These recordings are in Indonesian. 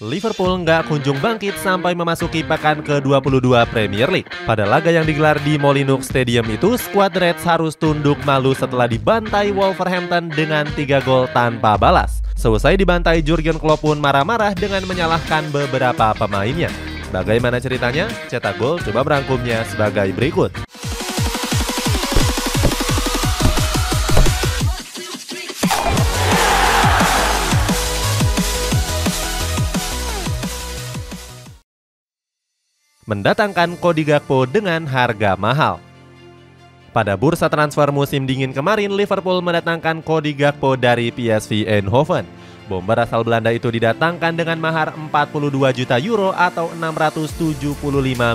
Liverpool nggak kunjung bangkit sampai memasuki pekan ke-22 Premier League. Pada laga yang digelar di Molineux Stadium itu, skuad Reds harus tunduk malu setelah dibantai Wolverhampton dengan 3 gol tanpa balas. Selesai dibantai, Jurgen Klopp pun marah-marah dengan menyalahkan beberapa pemainnya. Bagaimana ceritanya? Cetak gol coba berangkumnya sebagai berikut. Mendatangkan Cody Gakpo dengan harga mahal. Pada bursa transfer musim dingin kemarin, Liverpool mendatangkan Cody Gakpo dari PSV Eindhoven. Bomber asal Belanda itu didatangkan dengan mahar 42 juta euro atau 675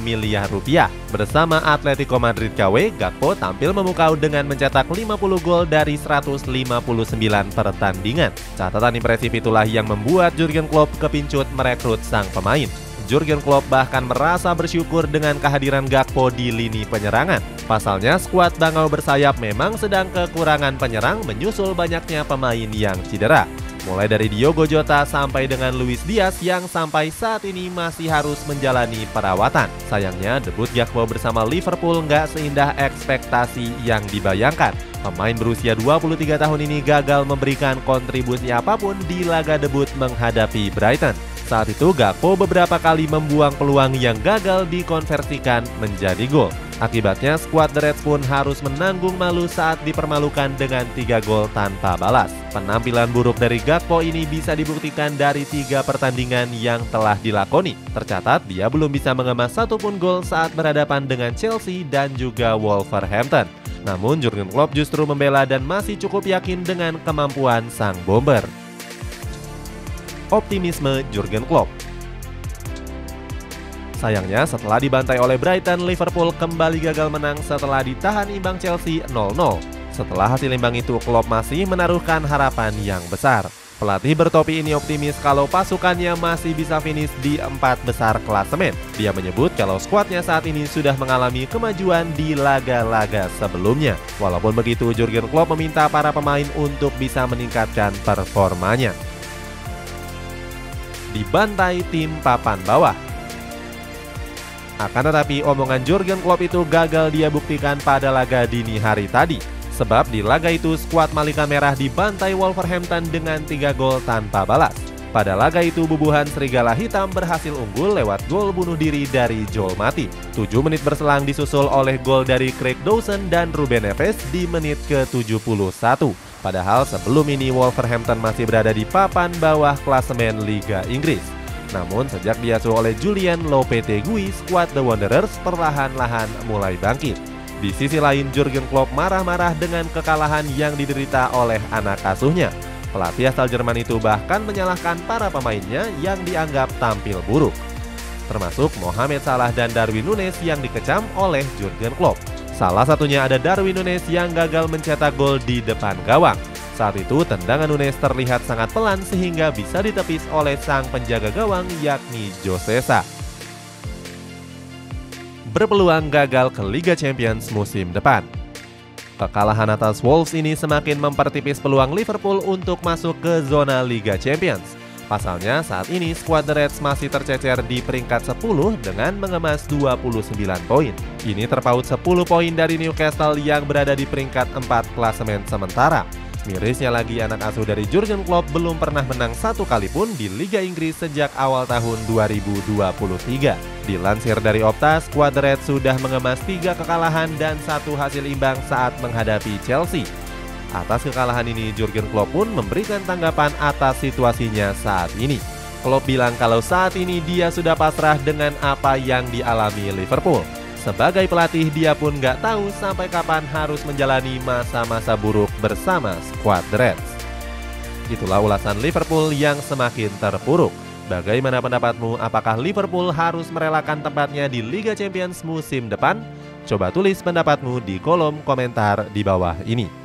miliar rupiah. Bersama Atletico Madrid KW, Gakpo tampil memukau dengan mencetak 50 gol dari 159 pertandingan. Catatan impresif itulah yang membuat Jurgen Klopp kepincut merekrut sang pemain. Jurgen Klopp bahkan merasa bersyukur dengan kehadiran Gakpo di lini penyerangan. Pasalnya, skuad Bangau bersayap memang sedang kekurangan penyerang menyusul banyaknya pemain yang cedera. Mulai dari Diogo Jota sampai dengan Luis Diaz yang sampai saat ini masih harus menjalani perawatan. Sayangnya, debut Gakpo bersama Liverpool nggak seindah ekspektasi yang dibayangkan. Pemain berusia 23 tahun ini gagal memberikan kontribusi apa pun di laga debut menghadapi Brighton. Saat itu Gakpo beberapa kali membuang peluang yang gagal dikonversikan menjadi gol. Akibatnya skuad The Reds pun harus menanggung malu saat dipermalukan dengan tiga gol tanpa balas. Penampilan buruk dari Gakpo ini bisa dibuktikan dari tiga pertandingan yang telah dilakoni. Tercatat dia belum bisa mengemas satupun gol saat berhadapan dengan Chelsea dan juga Wolverhampton. Namun Jurgen Klopp justru membela dan masih cukup yakin dengan kemampuan sang bomber optimisme Jurgen Klopp. Sayangnya setelah dibantai oleh Brighton, Liverpool kembali gagal menang setelah ditahan imbang Chelsea 0-0. Setelah hasil imbang itu, Klopp masih menaruhkan harapan yang besar. Pelatih bertopi ini optimis kalau pasukannya masih bisa finish di empat besar klasemen. Dia menyebut kalau skuadnya saat ini sudah mengalami kemajuan di laga-laga sebelumnya. Walaupun begitu, Jurgen Klopp meminta para pemain untuk bisa meningkatkan performanya dibantai tim papan bawah. Akan tetapi omongan Jurgen Klopp itu gagal dia buktikan pada laga dini hari tadi. Sebab di laga itu skuad Malika Merah dibantai Wolverhampton dengan 3 gol tanpa balas. Pada laga itu bubuhan Serigala Hitam berhasil unggul lewat gol bunuh diri dari Joel Mati. 7 menit berselang disusul oleh gol dari Craig Dawson dan Ruben Neves di menit ke-71. Padahal sebelum ini Wolverhampton masih berada di papan bawah klasemen Liga Inggris. Namun sejak diasuh oleh Julian Lopetegui, skuad The Wanderers perlahan-lahan mulai bangkit. Di sisi lain, Jurgen Klopp marah-marah dengan kekalahan yang diderita oleh anak asuhnya. Pelatih asal Jerman itu bahkan menyalahkan para pemainnya yang dianggap tampil buruk. Termasuk Mohamed Salah dan Darwin Nunes yang dikecam oleh Jurgen Klopp. Salah satunya ada Darwin Nunes yang gagal mencetak gol di depan gawang. Saat itu tendangan Nunes terlihat sangat pelan sehingga bisa ditepis oleh sang penjaga gawang yakni Josesa. Berpeluang gagal ke Liga Champions musim depan. Kekalahan atas Wolves ini semakin mempertipis peluang Liverpool untuk masuk ke zona Liga Champions. Pasalnya saat ini skuad The Reds masih tercecer di peringkat 10 dengan mengemas 29 poin. Ini terpaut 10 poin dari Newcastle yang berada di peringkat 4 klasemen sementara. Mirisnya lagi anak asuh dari Jurgen Klopp belum pernah menang satu kali pun di Liga Inggris sejak awal tahun 2023. Dilansir dari Opta, skuad sudah mengemas tiga kekalahan dan satu hasil imbang saat menghadapi Chelsea. Atas kekalahan ini, Jurgen Klopp pun memberikan tanggapan atas situasinya saat ini. Klopp bilang kalau saat ini dia sudah pasrah dengan apa yang dialami Liverpool. Sebagai pelatih, dia pun nggak tahu sampai kapan harus menjalani masa-masa buruk bersama skuad Reds. Itulah ulasan Liverpool yang semakin terpuruk. Bagaimana pendapatmu? Apakah Liverpool harus merelakan tempatnya di Liga Champions musim depan? Coba tulis pendapatmu di kolom komentar di bawah ini.